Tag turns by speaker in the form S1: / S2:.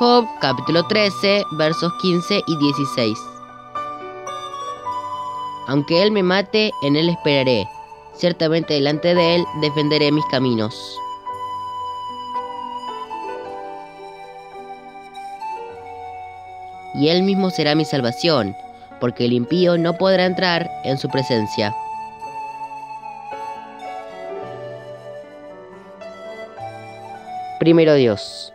S1: Job capítulo 13 versos 15 y 16. Aunque Él me mate, en Él esperaré. Ciertamente delante de Él defenderé mis caminos. Y Él mismo será mi salvación, porque el impío no podrá entrar en su presencia. Primero Dios.